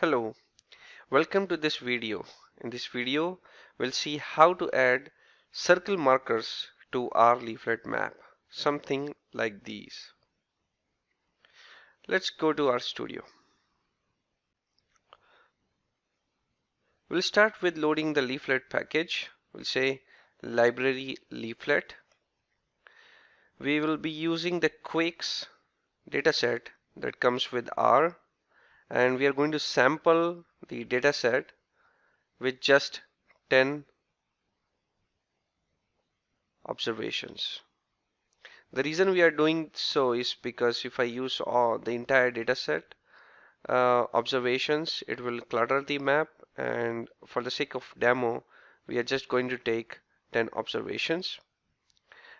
Hello, welcome to this video. In this video, we'll see how to add circle markers to our leaflet map. Something like these. Let's go to RStudio. We'll start with loading the leaflet package. We'll say library leaflet. We will be using the Quakes dataset that comes with R and we are going to sample the dataset with just 10 observations. The reason we are doing so is because if I use all the entire dataset uh, observations, it will clutter the map. And for the sake of demo, we are just going to take 10 observations.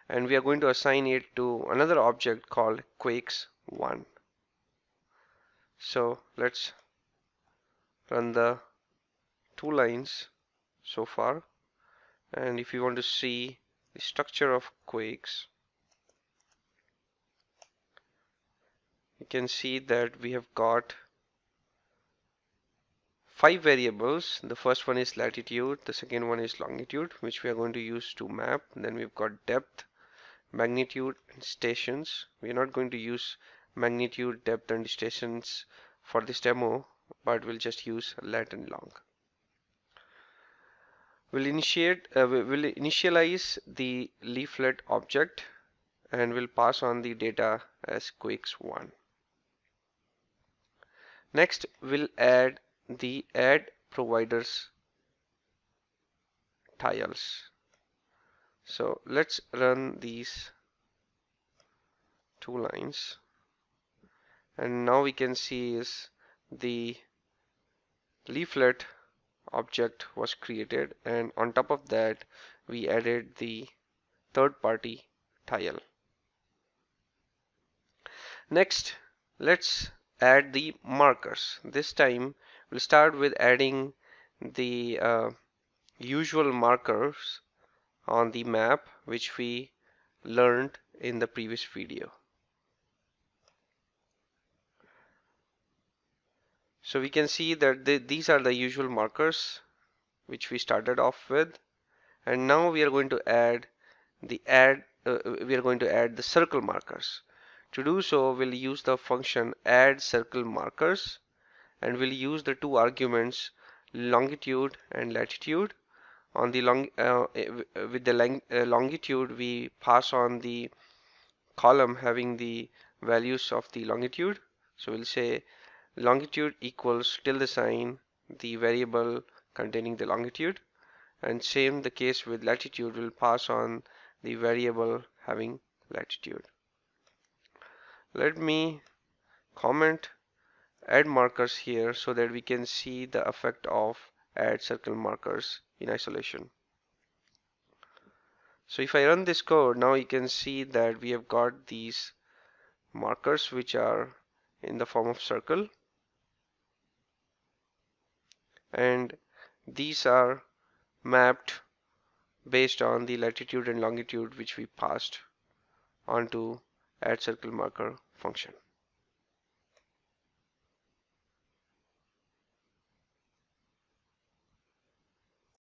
And we are going to assign it to another object called quakes1 so let's run the two lines so far. And if you want to see the structure of quakes you can see that we have got five variables. The first one is latitude the second one is longitude which we are going to use to map. Then we've got depth magnitude and stations. We are not going to use magnitude, depth and stations for this demo, but we'll just use lat and long. We'll initiate, uh, we'll initialize the leaflet object and we'll pass on the data as quakes1. Next, we'll add the add providers tiles. So let's run these two lines and now we can see is the leaflet object was created. And on top of that we added the third party tile. Next let's add the markers. This time we'll start with adding the uh, usual markers on the map which we learned in the previous video So we can see that these are the usual markers which we started off with. And now we are going to add the add uh, we are going to add the circle markers. To do so we'll use the function add circle markers and we'll use the two arguments longitude and latitude. On the long uh, with the long, uh, longitude we pass on the column having the values of the longitude. So we'll say longitude equals tilde sign the variable containing the longitude and same the case with latitude will pass on the variable having latitude. Let me comment add markers here so that we can see the effect of add circle markers in isolation. So if I run this code now you can see that we have got these markers which are in the form of circle and these are mapped based on the latitude and longitude which we passed onto add circle marker function.